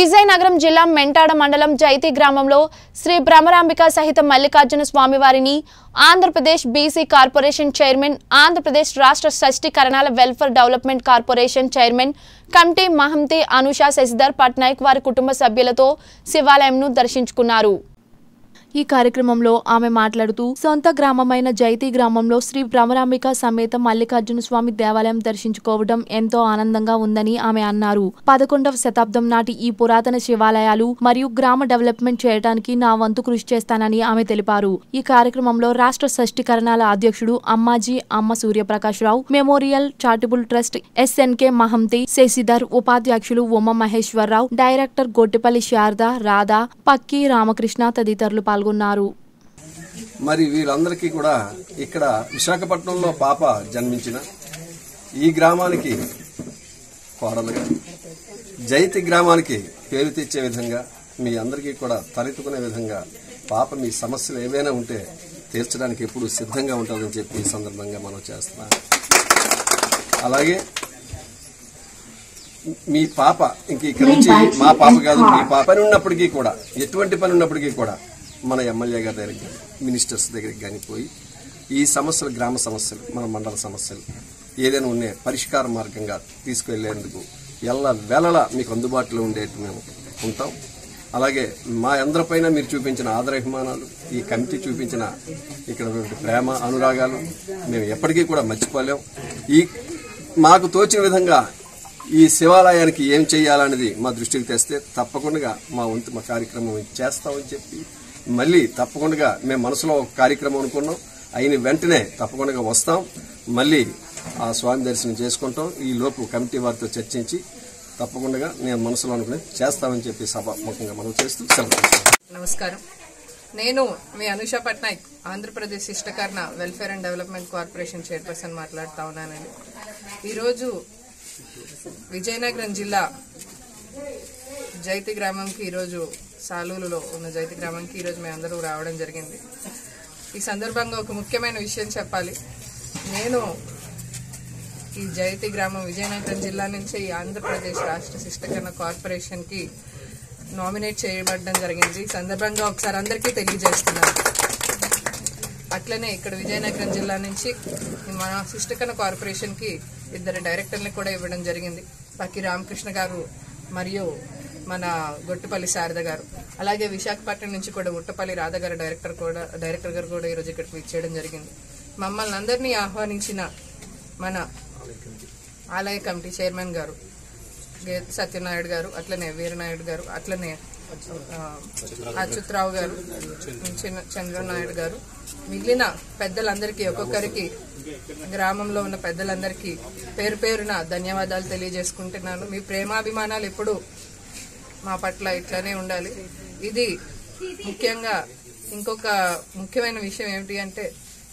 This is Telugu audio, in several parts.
విజయనగరం జిల్లా మెంటాడ మండలం జైతి గ్రామంలో శ్రీ భ్రమరాంబిక సహిత మల్లికార్జున స్వామివారిని Andhra Pradesh BC corporation chairman Andhra Pradesh రాష్ట్ర సష్టీకరణాల welfare development corporation chairman committee Mahanti Anusha Sasidhar Patnaik వారి కుటుంబ సభ్యులతో శివాలయంను దర్శించుకున్నారు. ఈ కార్యక్రమంలో ఆమె మాట్లాడుతూ సొంత గ్రామమైన జైతి గ్రామంలో శ్రీ భ్రమరాంబిక సమేత మల్లికార్జున స్వామి దేవాలయం దర్శించుకోవడం ఎంతో ఆనందంగా ఉందని ఆమె అన్నారు. పదకొండవ శతాబ్దం నాటి ఈ పురాతన శివాలయాలు మరియు గ్రామ డెవలప్మెంట్ చేయడానికి నా వంతు కృషి చేస్తానని ఆమె తెలిపారు. ఈ కార్యక్రమంలో రాష్ట్ర షష్టికరణాల అధ్యక్షుడు అమ్మాజీ అమ్మ Suryaprakash Rao memorial charitable trust SNK Mahanti Sasidhar ఉపాధ్యక్షులు ఉమ మహేశ్వరరావు డైరెక్టర్ గొట్టిపల్లి శారద రాధా పక్కి రామకృష్ణ తదితరులు పాల్గొన్నారు. మరి వీళ్ళందరికీ కూడా ఇక్కడ విశాఖపట్నంలో పాప జన్మించిన ఈ గ్రామానికి కోడలుగా జైతి గ్రామానికి పేరు తెచ్చే విధంగా మీ అందరికీ కూడా తలెత్తుకునే విధంగా పాప మీ సమస్యలు ఏవైనా ఉంటే తీర్చడానికి ఎప్పుడు సిద్ధంగా ఉంటుందని చెప్పి ఈ సందర్భంగా మనం చేస్తున్నాం. అలాగే మీ పాప ఇంక ఇక్కడ నుంచి మా పాప కాదు మీ పాప పని ఉన్నప్పటికీ కూడా ఎటువంటి పని ఉన్నప్పటికీ కూడా మన ఎమ్మెల్యే గారి దగ్గరికి కానీ మినిస్టర్స్ దగ్గరికి కానీ పోయి ఈ సమస్యలు గ్రామ సమస్యలు మన మండల సమస్యలు ఏదైనా ఉన్నాయి పరిష్కార మార్గంగా తీసుకువెళ్ళేందుకు ఎల్ల వేళలా మీకు అందుబాటులో ఉండేట్టు మేము ఉంటాం. అలాగే మా అందరిపైన మీరు చూపించిన ఆదరాభిమానాలు ఈ కమిటీ చూపించిన ఇక్కడ ప్రేమ అనురాగాలు మేము ఎప్పటికీ కూడా మర్చిపోలేం. ఈ మాకు తోచిన విధంగా ఈ శివాలయానికి ఏం చేయాలనేది మా దృష్టికి తెస్తే తప్పకుండా మా వంతు మా కార్యక్రమం చేస్తామని చెప్పి మళ్ళీ తప్పకుండా మేము మనసులో ఒక కార్యక్రమం అనుకున్నాం. అయిన వెంటనే తప్పకుండా వస్తాం. మళ్ళీ ఆ స్వామి దర్శనం చేసుకుంటాం. ఈ లోపు కమిటీ వారితో చర్చించి తప్పకుండా నేను మనసులో అనుకుని చేస్తామని చెప్పి సభాత్మకంగా మనం చేస్తూ సెలవు నమస్కారం. నేను మీ Anusha Patnaik Andhra Pradesh ఇష్టకర్ణ welfare and development corporation chairperson మాట్లాడుతా ఉన్నానండి. ఈరోజు విజయనగరం జిల్లా జైతి గ్రామంకి ఈరోజు సాలూలులో ఉన్న జైతి గ్రామంకి ఈరోజు మేము అందరూ రావడం జరిగింది. ఈ సందర్భంగా ఒక ముఖ్యమైన విషయం చెప్పాలి. నేను ఈ జైతి గ్రామం విజయనగరం జిల్లా నుంచి ఈ ఆంధ్రప్రదేశ్ రాష్ట్ర శిష్టకరణ కార్పొరేషన్కి నామినేట్ చేయబడడం జరిగింది. ఈ సందర్భంగా ఒకసారి అందరికీ తెలియజేస్తున్నాను. అట్లనే ఇక్కడ విజయనగరం జిల్లా నుంచి మన శిష్టకరణ కార్పొరేషన్కి ఇద్దరు డైరెక్టర్ని కూడా ఇవ్వడం జరిగింది. పక్కి రామకృష్ణ గారు మరియు మన గొట్టుపల్లి శారద గారు. అలాగే విశాఖపట్నం నుంచి కూడా గుట్టపల్లి రాధ గారు డైరెక్టర్ కూడా డైరెక్టర్ గారు కూడా ఈరోజు ఇక్కడికి చేయడం జరిగింది. మమ్మల్ని అందరినీ ఆహ్వానించిన మన ఆలయ కమిటీ చైర్మన్ గారు సత్యనాయుడు సత్యనారాయణ గారు అట్లనే వీరనాయుడు గారు అట్లనే అచ్యుత్రావు అచ్యుతరావు గారు చంద్రనాయుడు గారు. మిగిలిన పెద్దలందరికీ ఒక్కొక్కరికి గ్రామంలో ఉన్న పెద్దలందరికీ పేరు పేరున ధన్యవాదాలు తెలియజేసుకుంటున్నాను. మీ ప్రేమాభిమానాలు ఎప్పుడూ మా పట్ల ఇట్లానే ఉండాలి. ఇది ముఖ్యంగా ఇంకొక ముఖ్యమైన విషయం ఏమిటి అంటే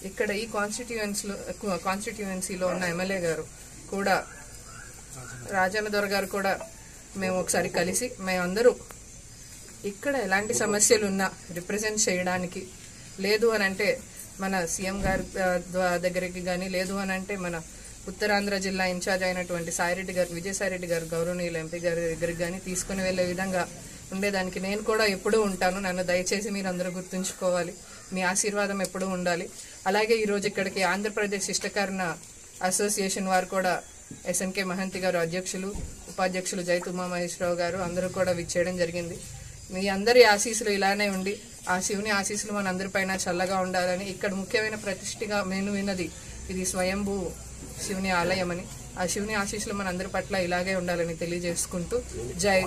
ఇక్కడ ఈ కాన్స్టిట్యుయెన్స్లో కాన్స్టిట్యుయెన్సీలో ఉన్న ఎమ్మెల్యే గారు కూడా రాజన్న దొర గారు కూడా మేము ఒకసారి కలిసి మేమందరూ ఇక్కడ ఎలాంటి సమస్యలు ఉన్నా రిప్రజెంట్ చేయడానికి లేదు అని అంటే మన సీఎం గారి దగ్గరికి కానీ లేదు అని అంటే మన ఉత్తరాంధ్ర జిల్లా ఇన్ఛార్జ్ అయినటువంటి సాయిరెడ్డి గారు విజయసాయిరెడ్డి గారు గౌరవనీయులు ఎంపీ గారి దగ్గరికి కానీ తీసుకుని వెళ్ళే విధంగా ఉండేదానికి నేను కూడా ఎప్పుడూ ఉంటాను. నన్ను దయచేసి మీరు అందరూ గుర్తుంచుకోవాలి. మీ ఆశీర్వాదం ఎప్పుడూ ఉండాలి. అలాగే ఈ రోజు ఇక్కడికి ఆంధ్రప్రదేశ్ ఇష్టకరణ అసోసియేషన్ వారు కూడా ఎస్ఎన్కే మహంతి గారు అధ్యక్షులు ఉపాధ్యక్షులు జైత్ ఉమామహేశ్వరరావు గారు అందరూ కూడా విచ్చేయడం జరిగింది. మీ అందరి ఆశీస్సులు ఇలానే ఉండి ఆ శివుని ఆశీస్సులు మనందరిపైన చల్లగా ఉండాలని ఇక్కడ ముఖ్యమైన ప్రతిష్ఠగా నేను విన్నది ఇది స్వయంభూ శివుని ఆలయం అని ఆ శివుని ఆశీస్సులు మన అందరి పట్ల ఇలాగే ఉండాలని తెలియజేసుకుంటూ జై.